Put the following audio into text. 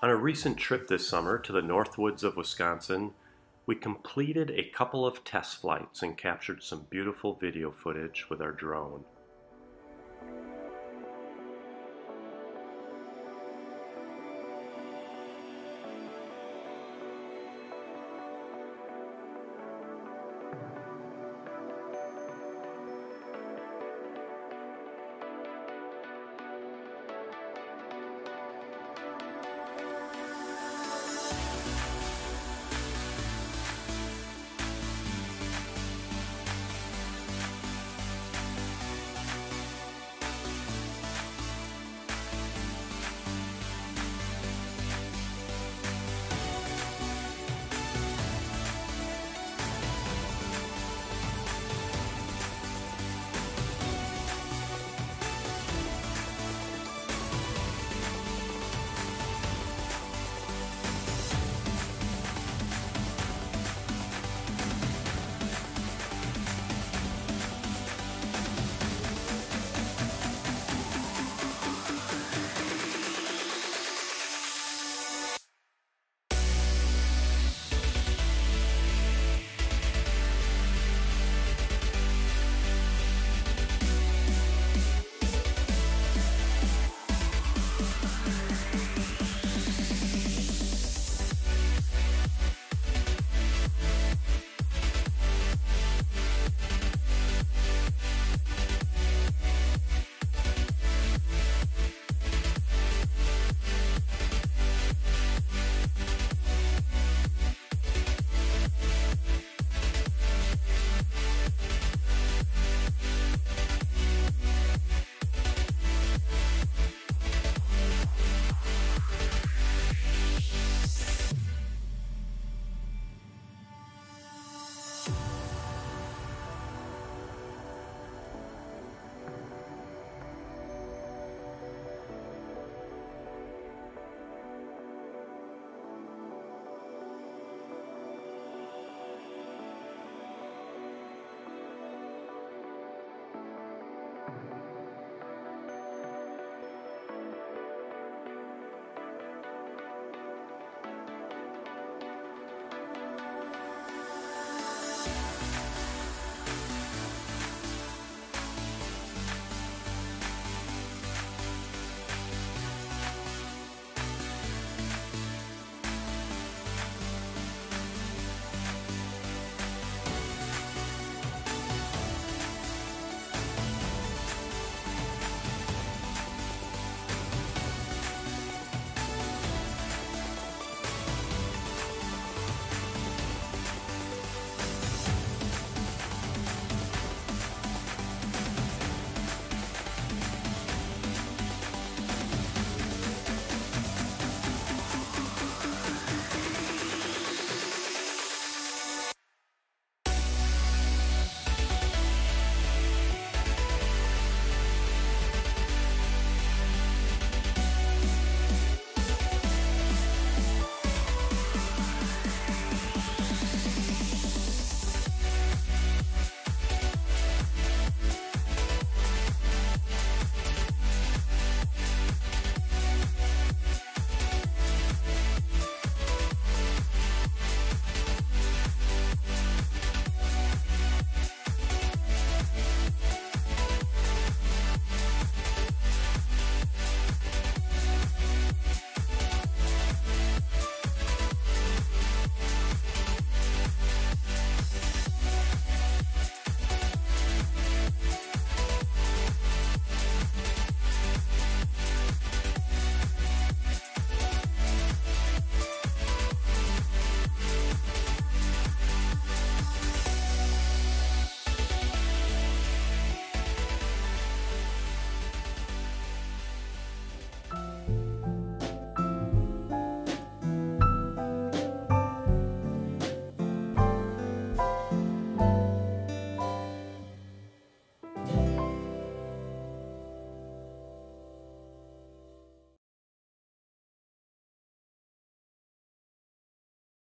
On a recent trip this summer to the Northwoods of Wisconsin, we completed a couple of test flights and captured some beautiful video footage with our drone.